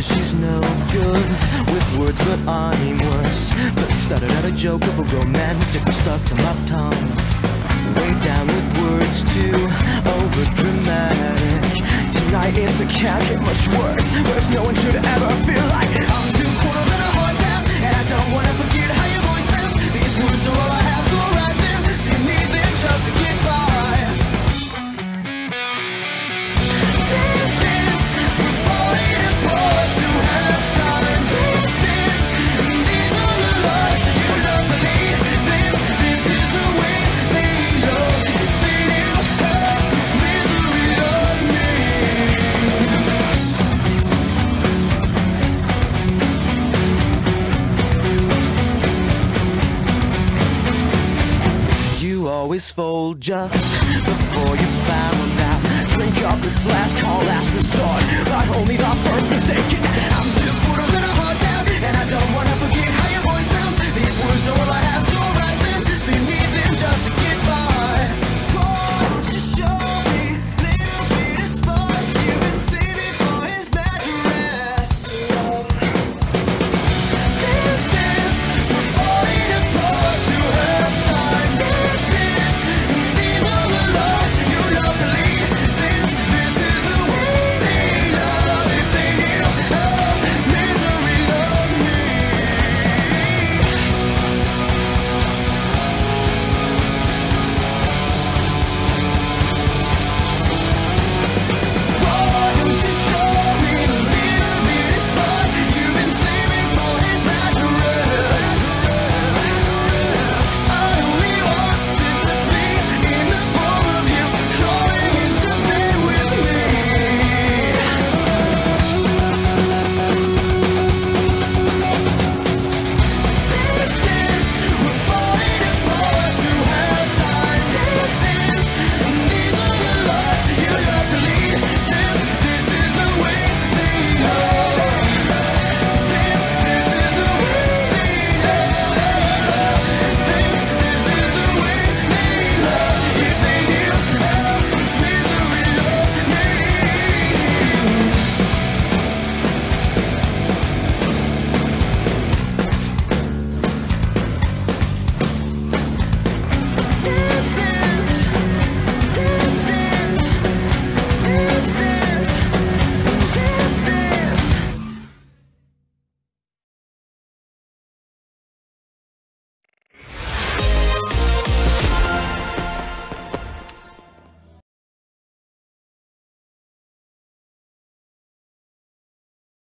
she's no good with words, but I'm worse. But it started out a joke of a romantic stuck to my tongue. Way down with words too over dramatic. Tonight it's a can't get much worse. Worse, no one should ever feel like. Always fold just before you found out. Drink up, it's last call, last resort. But only the first mistake.